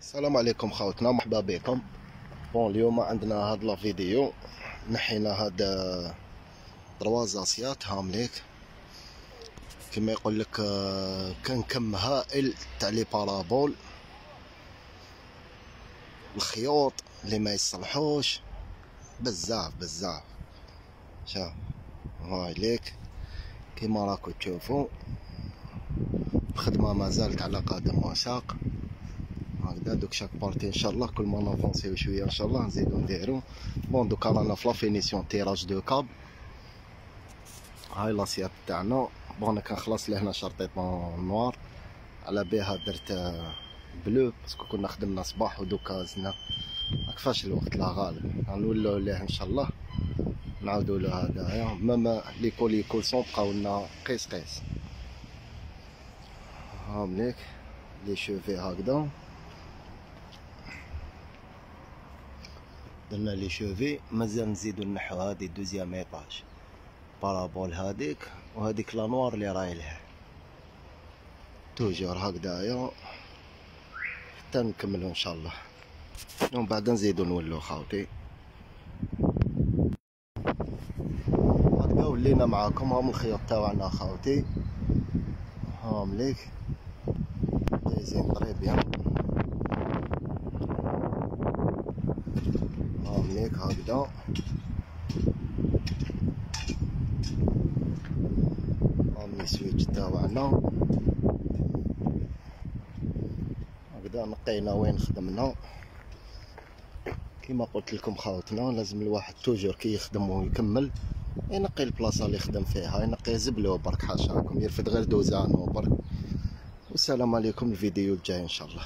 السلام عليكم خاوتنا مرحبا بكم. بون اليوم عندنا هاد لا فيديو. نحينا هاد دروا زاسيات هامليك كما يقول لك آه، كان كم هائل تاع لي بارابول. الخيوط اللي ما يصلحوش. بزاف بزاف. شوف هاي ليك. كيما راكو تشوفوا الخدمه ما زالت على قدم وساق. هكذا دوك شاك بارتي ان شاء الله كل ما نافونسيو شوية ان شاء الله نزيدو نديرو بون دوكا رانا في لا فينيسيون تيراج دو كاب هاي لاسيات تاعنا بون أنا كنخلص لهنا شرطيطون نوار على بها درت بلو باسكو كنا خدمنا صباح ودوكا زنا كفاش الوقت لا غالب نولو ليه ان شاء الله نعاودو له هذايا مام لي كولي كولسون بقاو لنا قيس قيس هامليك لي شوفي هكذا درنا لي شوفي مازال نزيدو نحو هادي دوزيام ايطاج بارابول هاديك وهاديك لا نوار اللي راهي لها. توجور هكذايا حتى نكملو إن شاء الله. ومن بعد نزيدو نولو خاوتي. هكذا ولينا معاكم هاهم الخيوط تاعنا خاوتي. هاهم ليك دايزين très bien ليك هكذا ال switch تاعنا هكذا نقينا وين خدمنا كيما قلت لكم خاوتنا لازم الواحد toujours كي يخدم ويكمل ينقي البلاصه اللي يخدم فيها ينقي زبلو برك حاشاكم يرفد غير دوزانو برك والسلام عليكم الفيديو الجاي ان شاء الله